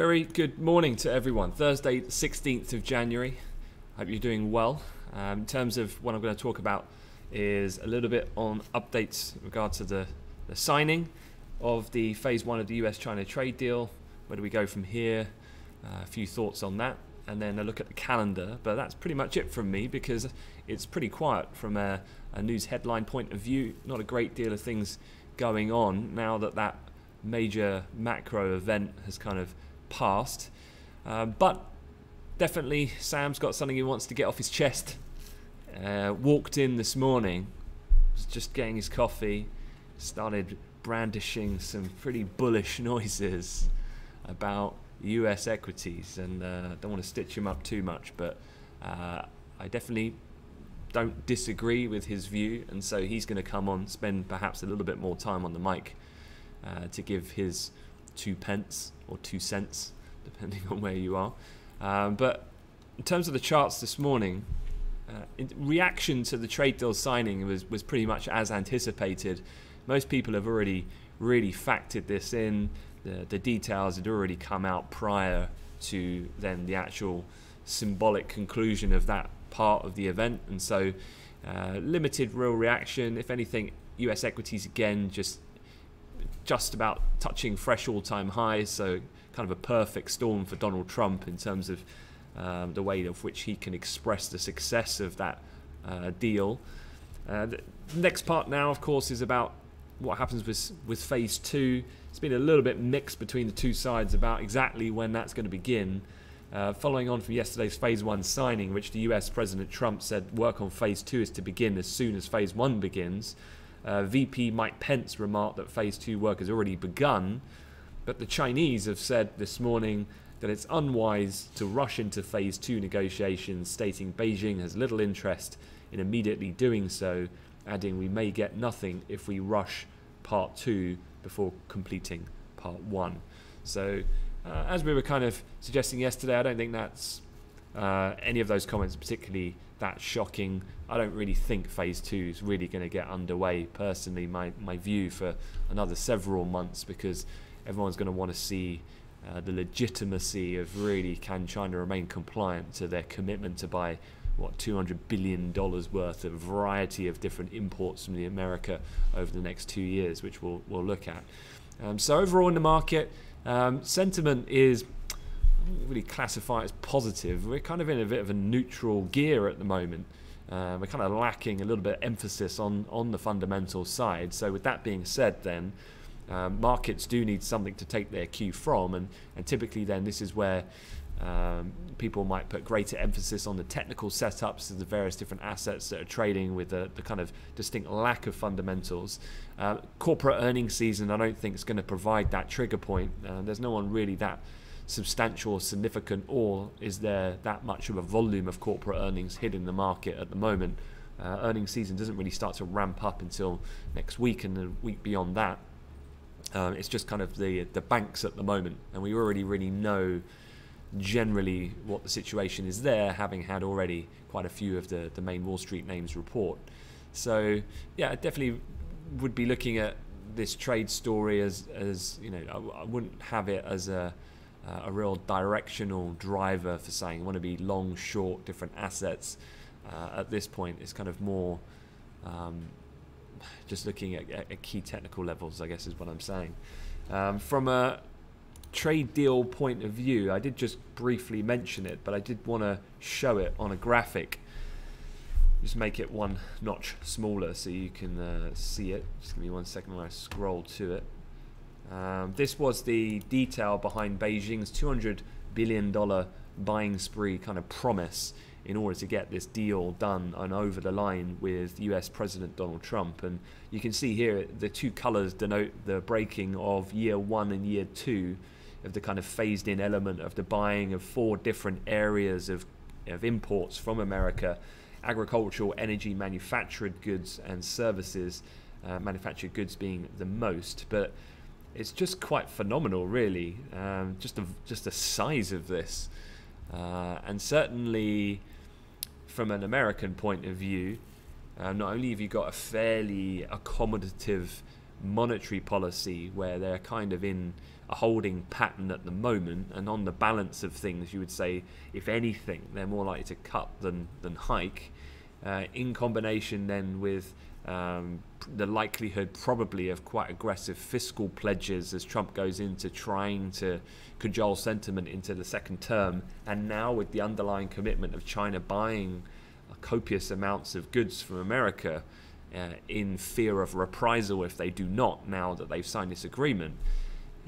Very good morning to everyone. Thursday, 16th of January. Hope you're doing well. Um, in terms of what I'm going to talk about is a little bit on updates in regard to the, the signing of the phase one of the US-China trade deal. Where do we go from here? Uh, a few thoughts on that, and then a look at the calendar. But that's pretty much it from me because it's pretty quiet from a, a news headline point of view. Not a great deal of things going on now that that major macro event has kind of passed. Um, but definitely, Sam's got something he wants to get off his chest. Uh, walked in this morning, was just getting his coffee, started brandishing some pretty bullish noises about US equities. And uh, don't want to stitch him up too much, but uh, I definitely don't disagree with his view. And so he's going to come on, spend perhaps a little bit more time on the mic uh, to give his two pence or two cents, depending on where you are. Um, but in terms of the charts this morning, uh, reaction to the trade deal signing was, was pretty much as anticipated. Most people have already really factored this in. The, the details had already come out prior to then the actual symbolic conclusion of that part of the event, and so uh, limited real reaction. If anything, US equities again just just about touching fresh all-time highs, so kind of a perfect storm for Donald Trump in terms of um, the way of which he can express the success of that uh, deal. Uh, the next part now, of course, is about what happens with with phase two. It's been a little bit mixed between the two sides about exactly when that's going to begin. Uh, following on from yesterday's phase one signing, which the US President Trump said work on phase two is to begin as soon as phase one begins. Uh, VP Mike Pence remarked that phase two work has already begun, but the Chinese have said this morning that it's unwise to rush into phase two negotiations, stating Beijing has little interest in immediately doing so, adding we may get nothing if we rush part two before completing part one. So, uh, as we were kind of suggesting yesterday, I don't think that's uh, any of those comments particularly that shocking. I don't really think phase two is really going to get underway. Personally, my, my view for another several months because everyone's going to want to see uh, the legitimacy of really can China remain compliant to their commitment to buy what 200 billion dollars worth of variety of different imports from the America over the next two years, which we'll we'll look at. Um, so overall in the market, um, sentiment is really classify it as positive. We're kind of in a bit of a neutral gear at the moment. Uh, we're kind of lacking a little bit of emphasis on, on the fundamental side. So, with that being said, then um, markets do need something to take their cue from, and, and typically, then this is where um, people might put greater emphasis on the technical setups of the various different assets that are trading with the, the kind of distinct lack of fundamentals. Uh, corporate earnings season, I don't think, is going to provide that trigger point. Uh, there's no one really that substantial or significant, or is there that much of a volume of corporate earnings hidden in the market at the moment? Uh, earnings season doesn't really start to ramp up until next week and the week beyond that. Um, it's just kind of the the banks at the moment, and we already really know generally what the situation is there, having had already quite a few of the, the main Wall Street names report. So yeah, I definitely would be looking at this trade story as as you know I, I wouldn't have it as a uh, a real directional driver for saying I want to be long, short, different assets. Uh, at this point, it's kind of more um, just looking at, at, key technical levels, I guess is what I'm saying. Um, from a trade deal point of view, I did just briefly mention it, but I did want to show it on a graphic. Just make it one notch smaller so you can uh, see it. Just give me one second when I scroll to it. Um, this was the detail behind Beijing's $200 billion buying spree kind of promise in order to get this deal done and over the line with US President Donald Trump. And you can see here the two colors denote the breaking of year one and year two of the kind of phased in element of the buying of four different areas of, of imports from America agricultural, energy, manufactured goods, and services, uh, manufactured goods being the most. But it's just quite phenomenal, really. Um, just the just the size of this, uh, and certainly from an American point of view, uh, not only have you got a fairly accommodative monetary policy where they're kind of in a holding pattern at the moment, and on the balance of things, you would say, if anything, they're more likely to cut than than hike. Uh, in combination then with um, the likelihood probably of quite aggressive fiscal pledges as Trump goes into trying to cajole sentiment into the second term, and now with the underlying commitment of China buying copious amounts of goods from America uh, in fear of reprisal if they do not now that they've signed this agreement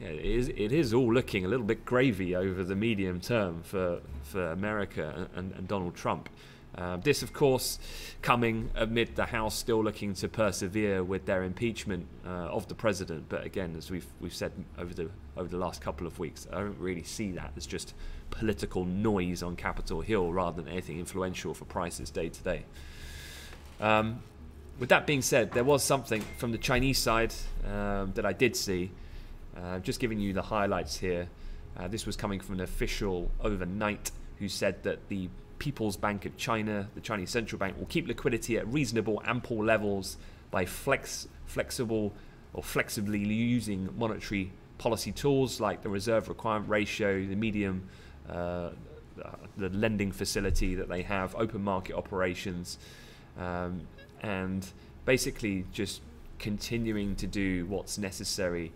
yeah, it is it is all looking a little bit gravy over the medium term for for America and, and Donald Trump. Uh, this, of course, coming amid the House still looking to persevere with their impeachment uh, of the president. But again, as we've we've said over the over the last couple of weeks, I don't really see that as just political noise on Capitol Hill rather than anything influential for prices day to day. Um, with that being said, there was something from the Chinese side um, that I did see. Uh, just giving you the highlights here. Uh, this was coming from an official overnight who said that the People's Bank of China, the Chinese central bank, will keep liquidity at reasonable, ample levels by flex, flexible or flexibly using monetary policy tools like the reserve requirement ratio, the medium, uh, the lending facility that they have, open market operations, um, and basically just continuing to do what's necessary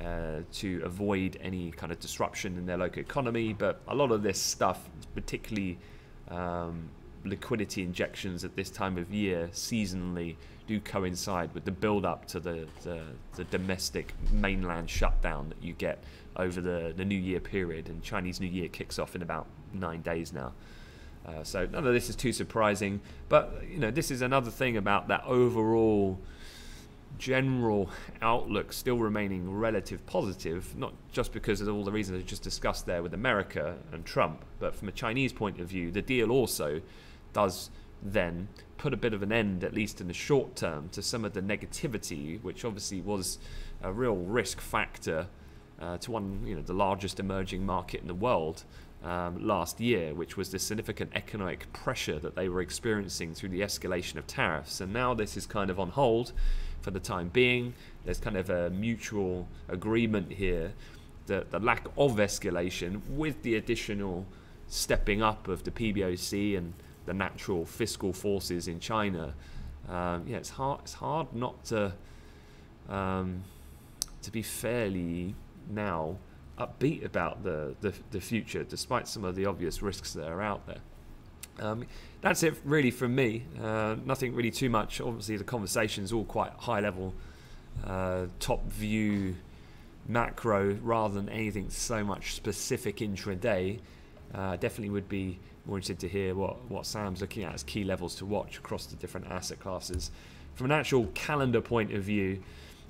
uh, to avoid any kind of disruption in their local economy. But a lot of this stuff, particularly um, liquidity injections at this time of year, seasonally, do coincide with the build up to the, the, the, domestic mainland shutdown that you get over the, the New Year period. And Chinese New Year kicks off in about nine days now. Uh, so none of this is too surprising, but you know this is another thing about that overall general outlook still remaining relative positive, not just because of all the reasons I just discussed there with America and Trump, but from a Chinese point of view, the deal also does then put a bit of an end, at least in the short term, to some of the negativity, which obviously was a real risk factor uh, to one, you know, the largest emerging market in the world um, last year, which was the significant economic pressure that they were experiencing through the escalation of tariffs. And now this is kind of on hold for the time being. There's kind of a mutual agreement here that the lack of escalation, with the additional stepping up of the PBOC and the natural fiscal forces in China, um, yeah, it's hard. It's hard not to um, to be fairly now upbeat about the, the, the future, despite some of the obvious risks that are out there. Um, that's it really from me. Uh, nothing really too much. Obviously, the conversation is all quite high level, uh, top view, macro, rather than anything so much specific intraday. Uh, definitely would be more interested to hear what, what Sam's looking at as key levels to watch across the different asset classes. From an actual calendar point of view,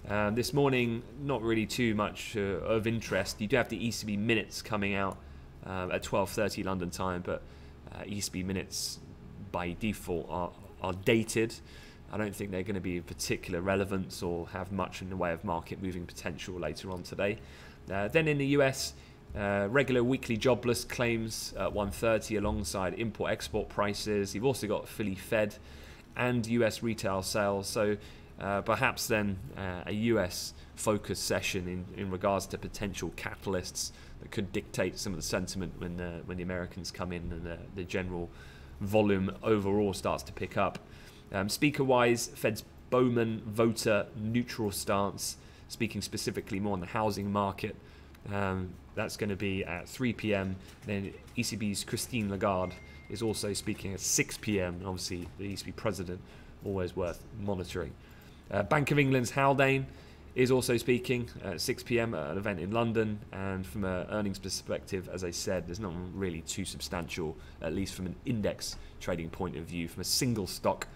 uh, this morning, not really too much uh, of interest. You do have the ECB minutes coming out uh, at 12:30 London time, but uh, ECB minutes by default are, are dated. I don't think they're going to be of particular relevance or have much in the way of market moving potential later on today. Uh, then in the US, uh, regular weekly jobless claims at 130 alongside import export prices. You've also got Philly Fed and US retail sales. So uh, perhaps then uh, a US focused session in, in regards to potential catalysts could dictate some of the sentiment when the, when the Americans come in and the, the general volume overall starts to pick up. Um, speaker wise, Fed's Bowman voter neutral stance, speaking specifically more on the housing market. Um, that's going to be at 3 p.m. Then ECB's Christine Lagarde is also speaking at 6 p.m. Obviously, the ECB president, always worth monitoring. Uh, Bank of England's Haldane is also speaking at 6 p.m. at an event in London. And from an earnings perspective, as I said, there's not really too substantial, at least from an index trading point of view. From a single stock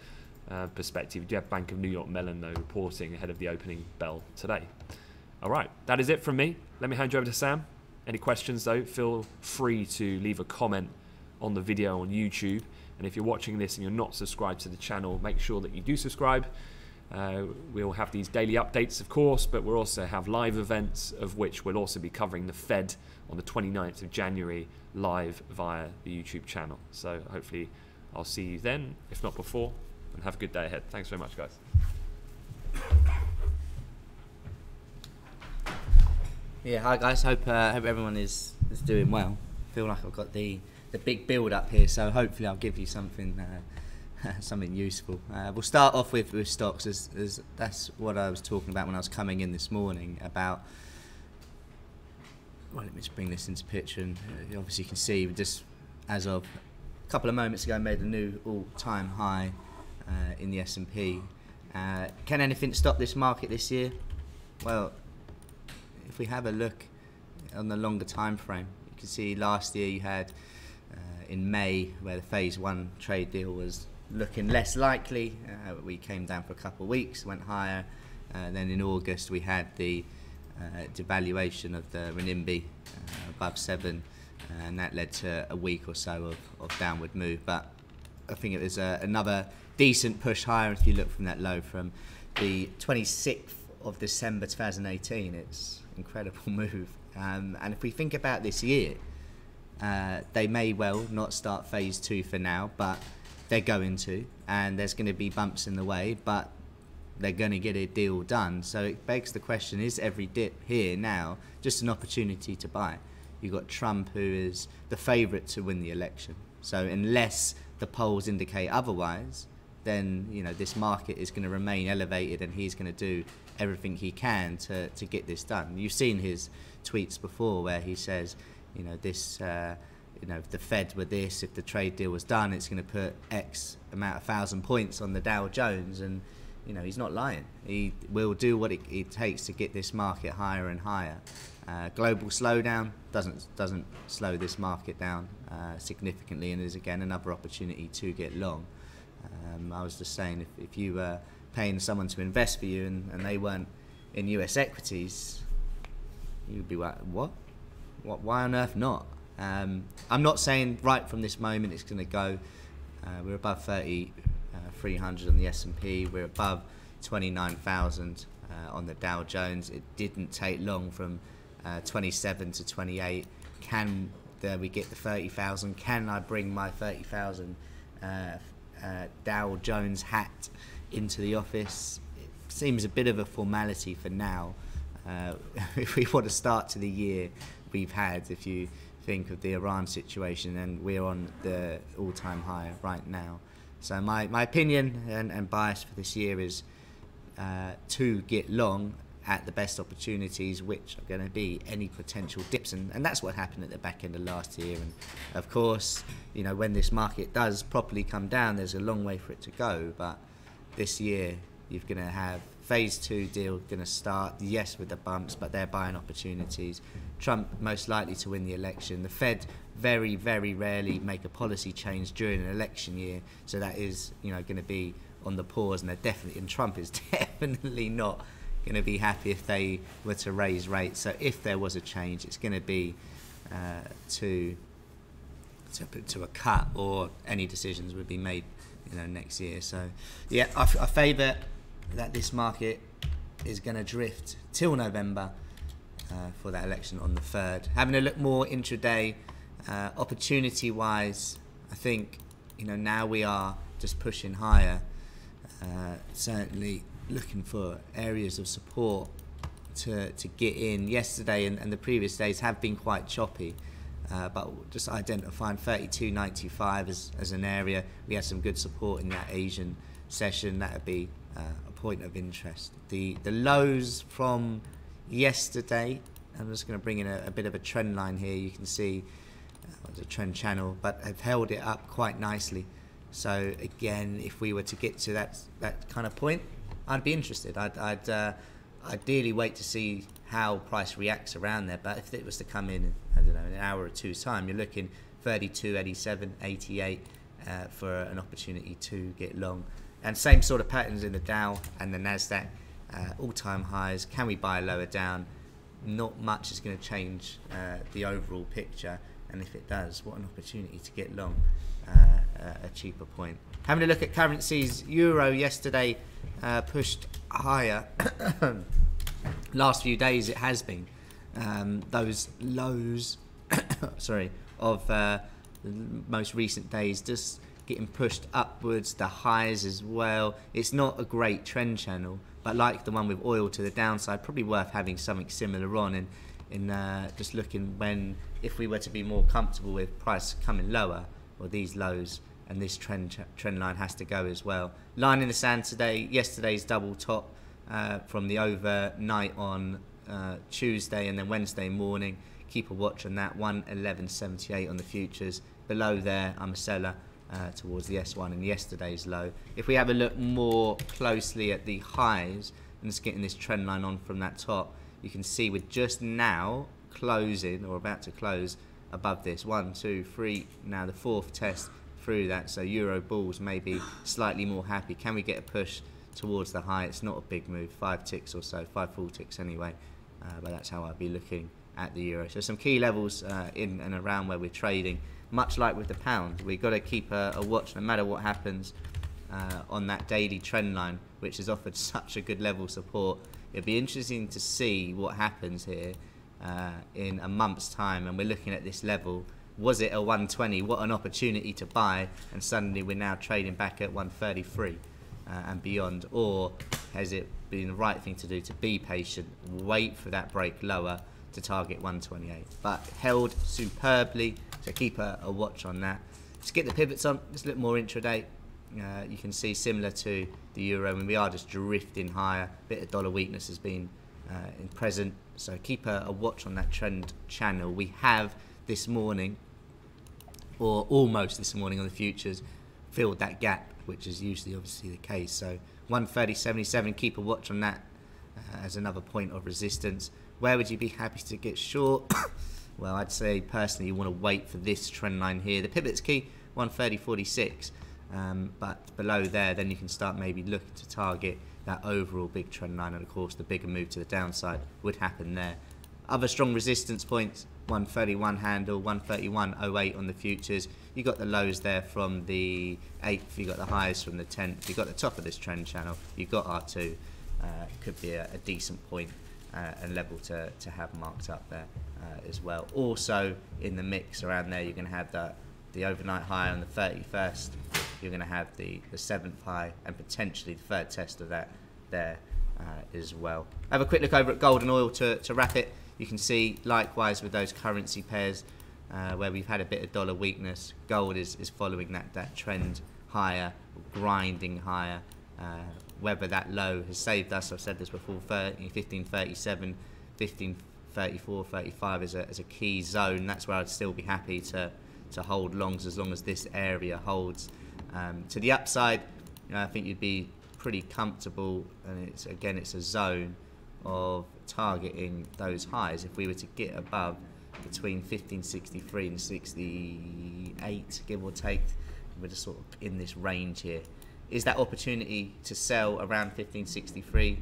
uh, perspective, you have Bank of New York Mellon, though, reporting ahead of the opening bell today. All right, that is it from me. Let me hand you over to Sam. Any questions, though, feel free to leave a comment on the video on YouTube. And if you're watching this and you're not subscribed to the channel, make sure that you do subscribe uh, we'll have these daily updates, of course, but we'll also have live events, of which we'll also be covering the Fed on the 29th of January live via the YouTube channel. So hopefully I'll see you then, if not before, and have a good day ahead. Thanks very much, guys. Yeah, hi guys. Hope uh, hope everyone is, is doing well. Feel like I've got the, the big build up here, so hopefully I'll give you something uh, something useful. Uh, we'll start off with, with stocks, as, as that's what I was talking about when I was coming in this morning about. Well, let me just bring this into picture, and uh, obviously you can see just as of a couple of moments ago made a new all-time high uh, in the S&P. Uh, can anything stop this market this year? Well, if we have a look on the longer time frame, you can see last year you had uh, in May where the phase one trade deal was looking less likely. Uh, we came down for a couple of weeks, went higher. Uh, then in August we had the uh, devaluation of the renminbi uh, above seven, and that led to a week or so of, of downward move. But I think it was uh, another decent push higher if you look from that low from the 26th of December 2018. It's incredible move. Um, and if we think about this year, uh, they may well not start phase two for now, but they're going to, and there's going to be bumps in the way, but they're going to get a deal done. So it begs the question: Is every dip here now just an opportunity to buy? You've got Trump, who is the favourite to win the election. So unless the polls indicate otherwise, then you know this market is going to remain elevated, and he's going to do everything he can to, to get this done. You've seen his tweets before where he says, you know, this, uh, you know, if the Fed were this, if the trade deal was done, it's going to put X amount of thousand points on the Dow Jones, and you know, he's not lying. He will do what it, it takes to get this market higher and higher. Uh, global slowdown doesn't doesn't slow this market down uh, significantly, and is again another opportunity to get long. Um, I was just saying, if, if you were paying someone to invest for you and, and they weren't in US equities, you'd be like, what? what why on earth not? Um, I'm not saying right from this moment it's going to go. Uh, we're above 30, uh, 300 on the S&P. We're above 29,000 uh, on the Dow Jones. It didn't take long from uh, 27 to 28. Can there we get the 30,000? Can I bring my 30,000 uh, uh, Dow Jones hat into the office. It seems a bit of a formality for now. Uh, if we want to start to the year we've had, if you think of the Iran situation, and we're on the all-time high right now. So my, my opinion and, and bias for this year is uh, to get long at the best opportunities, which are going to be any potential dips, and, and that's what happened at the back end of last year. And of course, you know when this market does properly come down, there's a long way for it to go, but this year you're going to have phase two deal going to start. Yes, with the bumps, but they're buying opportunities. Trump most likely to win the election. The Fed very, very rarely make a policy change during an election year, so that is you know going to be on the pause, and they're definitely. And Trump is definitely not going to be happy if they were to raise rates. So if there was a change, it's going to be uh, to to to a cut, or any decisions would be made you know next year. So yeah, I, I favour that this market is going to drift till November uh, for that election on the third. Having a look more intraday, uh, opportunity wise, I think you know now we are just pushing higher. Uh, certainly looking for areas of support to, to get in. Yesterday and, and the previous days have been quite choppy. Uh, but just identifying 32.95 as, as an area. We had some good support in that Asian session. That would be uh, a point of interest. The the lows from yesterday. I'm just going to bring in a, a, bit of a trend line here. You can see uh, the trend channel, but have held it up quite nicely. So again, if we were to get to that that kind of point, I'd be interested. I'd, I'd uh, ideally wait to see how price reacts around there. But if it was to come in, I don't know, an hour or two's time, you're looking 32, 87, 88 uh, for an opportunity to get long. And same sort of patterns in the Dow and the Nasdaq, uh, all-time highs. Can we buy lower down? Not much is going to change uh, the overall picture. And if it does, what an opportunity to get long uh, a cheaper point. Having a look at currencies, euro yesterday uh, pushed higher. Last few days it has been. Um, those lows, sorry, of uh, most recent days just getting pushed upwards, the highs as well. It's not a great trend channel, but like the one with oil to the downside, probably worth having something similar on. And in uh, just looking when if we were to be more comfortable with price coming lower or these lows and this trend trend line has to go as well. Line in the sand today. Yesterday's double top uh, from the overnight on uh, Tuesday and then Wednesday morning. Keep a watch on that. 111.78 on the futures. Below there, I'm a seller. Uh, towards the S1 and yesterday's low. If we have a look more closely at the highs and just getting this trend line on from that top, you can see we're just now closing or about to close above this. One, two, three. Now the fourth test through that. So Euro bulls may be slightly more happy. Can we get a push towards the high? It's not a big move, five ticks or so, five full ticks anyway. Uh, but that's how I'd be looking at the euro. So some key levels uh, in and around where we're trading. Much like with the pound, we've got to keep a, a watch no matter what happens uh, on that daily trend line, which has offered such a good level support. It'll be interesting to see what happens here uh, in a month's time, and we're looking at this level was it a 120? What an opportunity to buy, and suddenly we're now trading back at 133 uh, and beyond. Or has it been the right thing to do to be patient, wait for that break lower to target 128? But held superbly, so keep a, a watch on that. Just get the pivots on, just a little more intraday. Uh, you can see similar to the euro when we are just drifting higher. A bit of dollar weakness has been uh, in present, so keep a, a watch on that trend channel. We have this morning, or almost this morning on the futures, filled that gap, which is usually obviously the case. So 130.77, keep a watch on that uh, as another point of resistance. Where would you be happy to get short? Well, I'd say personally you want to wait for this trend line here. The pivot's key, 130.46. Um, but below there, then you can start maybe looking to target that overall big trend line, and of course, the bigger move to the downside would happen there. Other strong resistance points 131 handle, 131.08 on the futures. You got the lows there from the 8th, you got the highs from the 10th, you got the top of this trend channel, You've got R2. Uh, could be a, a decent point, and level to, to have marked up there uh, as well. Also in the mix around there, you're going to have the, the overnight high on the 31st, you're going to have the, the 7th high, and potentially the third test of that there uh, as well. Have a quick look over at gold and oil to, to wrap it. You can see likewise with those currency pairs uh, where we've had a bit of dollar weakness, gold is, is following that, that trend higher, grinding higher. Uh, whether that low has saved us, I've said this before, 30, 1537, 1534, 35 is a, is a key zone. That's where I'd still be happy to, to hold longs as long as this area holds. Um, to the upside, you know, I think you'd be pretty comfortable, and it's again, it's a zone of targeting those highs. If we were to get above between 1563 and 68, give or take, we're just sort of in this range here. Is that opportunity to sell around 1563?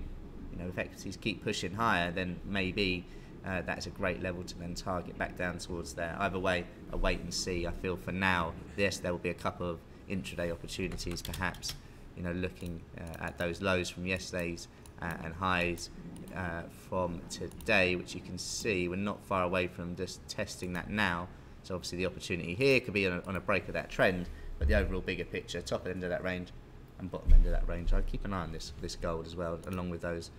You know, if equities keep pushing higher, then maybe uh, that's a great level to then target back down towards there. Either way, a wait and see. I feel for now, yes, there will be a couple of intraday opportunities, perhaps. You know, looking uh, at those lows from yesterday's uh, and highs uh, from today, which you can see we're not far away from just testing that now. So obviously the opportunity here could be on a, on a break of that trend, but the overall bigger picture, top end of that range and bottom end of that range. I'd keep an eye on this this gold as well, along with those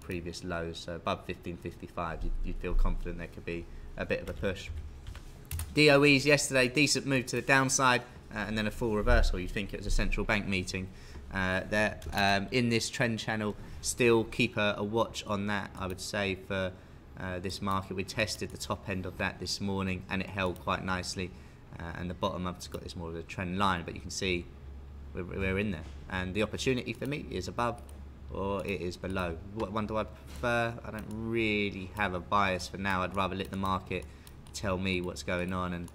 previous lows. So above 1555, you'd, you'd feel confident there could be a bit of a push. DOEs yesterday, decent move to the downside, uh, and then a full reversal. You'd think it was a central bank meeting uh, there um, in this trend channel still keep a, a watch on that, I would say, for uh, this market. We tested the top end of that this morning and it held quite nicely. Uh, and the bottom of it's got this more of a trend line, but you can see we're, in there. And the opportunity for me is above or it is below. What one do I prefer? I don't really have a bias for now. I'd rather let the market tell me what's going on, and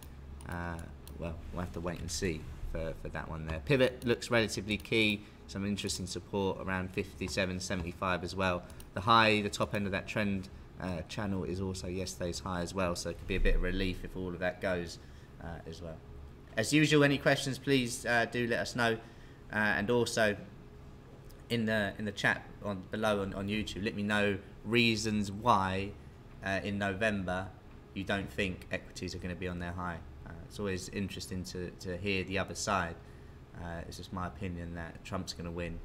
uh, well, we'll have to wait and see for, for that one there. Pivot looks relatively key some interesting support around 57, 75 as well. The high, the top end of that trend uh, channel is also yesterday's high as well, so it could be a bit of relief if all of that goes uh, as well. As usual, any questions, please uh, do let us know, uh, and also in the in the chat on below on, on YouTube, let me know reasons why uh, in November you don't think equities are going to be on their high. Uh, it's always interesting to, to hear the other side. Uh, it's just my opinion that Trump's going to win.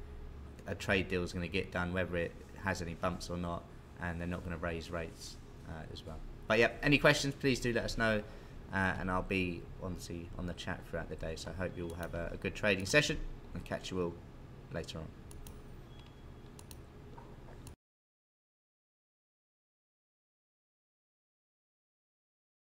A trade deal is going to get done, whether it has any bumps or not, and they're not going to raise rates uh, as well. but yeah, any questions, please do let us know. Uh, and I'll be obviously on the chat throughout the day. So I hope you all have a, a good trading session and catch you all later on.